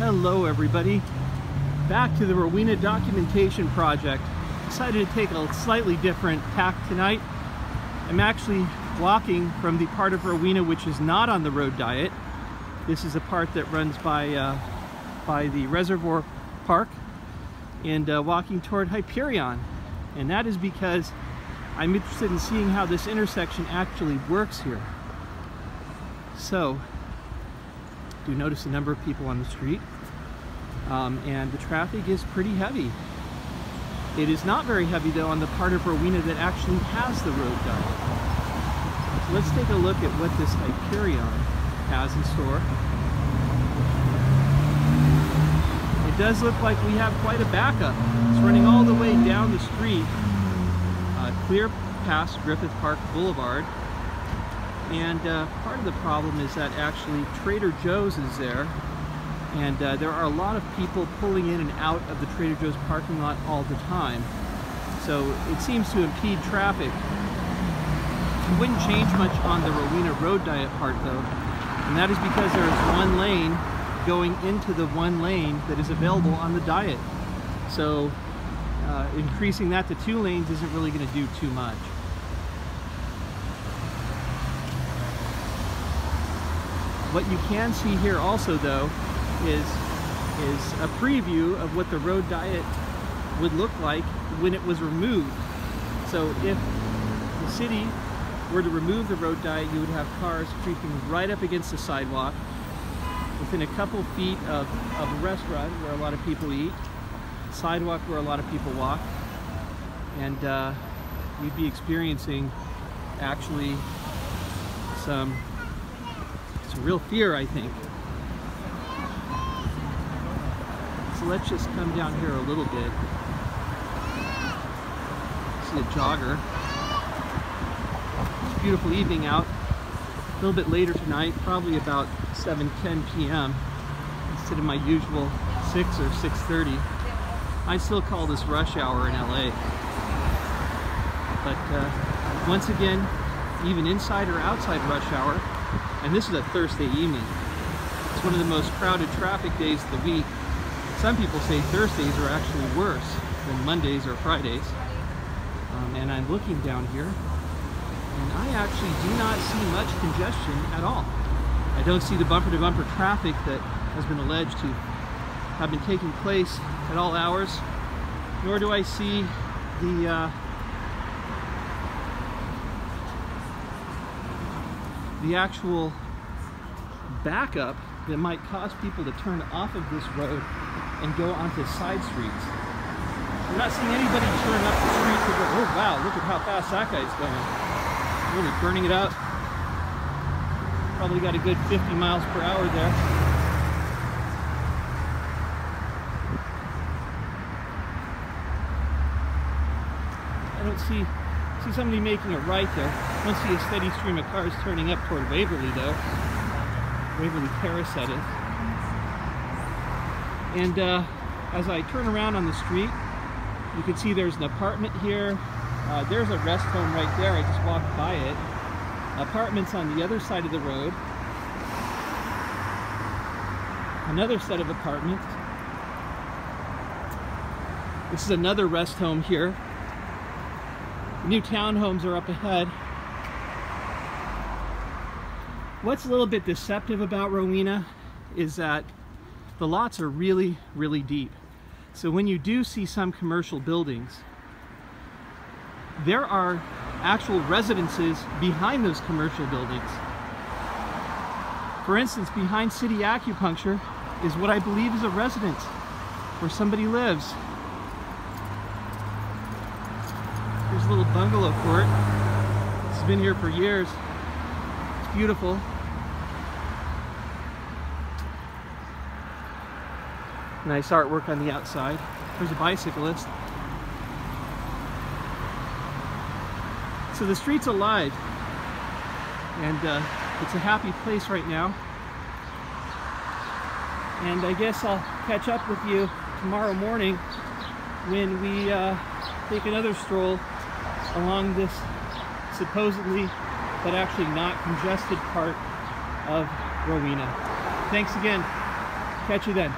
Hello everybody. Back to the Rowena Documentation Project. Decided to take a slightly different tack tonight. I'm actually walking from the part of Rowena which is not on the road diet. This is a part that runs by, uh, by the Reservoir Park and uh, walking toward Hyperion. And that is because I'm interested in seeing how this intersection actually works here. So, do notice the number of people on the street. Um, and the traffic is pretty heavy. It is not very heavy though on the part of Rowena that actually has the road. So let's take a look at what this Hyperion has in store. It does look like we have quite a backup. It's running all the way down the street, uh, clear past Griffith Park Boulevard. And uh, part of the problem is that actually Trader Joe's is there and uh, there are a lot of people pulling in and out of the Trader Joe's parking lot all the time. So it seems to impede traffic. It wouldn't change much on the Rowena Road Diet part though, and that is because there is one lane going into the one lane that is available on the diet. So uh, increasing that to two lanes isn't really going to do too much. What you can see here also though is, is a preview of what the road diet would look like when it was removed. So if the city were to remove the road diet, you would have cars creeping right up against the sidewalk within a couple feet of, of a restaurant where a lot of people eat, sidewalk where a lot of people walk, and uh, you'd be experiencing actually some, some real fear, I think. So let's just come down here a little bit. See a jogger. It's a beautiful evening out. A little bit later tonight, probably about 7, 10 p.m. instead of my usual 6 or 6.30. I still call this rush hour in LA. But uh, once again, even inside or outside rush hour, and this is a Thursday evening, it's one of the most crowded traffic days of the week some people say Thursdays are actually worse than Mondays or Fridays. Um, and I'm looking down here, and I actually do not see much congestion at all. I don't see the bumper-to-bumper -bumper traffic that has been alleged to have been taking place at all hours, nor do I see the uh, the actual backup that might cause people to turn off of this road and go onto side streets. We're not seeing anybody turn up the street to go, oh wow, look at how fast that guy's going. Really burning it up. Probably got a good 50 miles per hour there. I don't see see somebody making a right there. Don't see a steady stream of cars turning up toward Waverly though. Waverly Terrace that is. And uh, as I turn around on the street, you can see there's an apartment here. Uh, there's a rest home right there. I just walked by it. Apartments on the other side of the road. Another set of apartments. This is another rest home here. new townhomes are up ahead. What's a little bit deceptive about Rowena is that the lots are really, really deep. So when you do see some commercial buildings, there are actual residences behind those commercial buildings. For instance, behind City Acupuncture is what I believe is a residence where somebody lives. Here's a little bungalow fort. This has been here for years. Beautiful. Nice artwork on the outside. There's a bicyclist. So the street's alive. And uh, it's a happy place right now. And I guess I'll catch up with you tomorrow morning when we uh, take another stroll along this supposedly but actually not congested part of Rowena. Thanks again. Catch you then.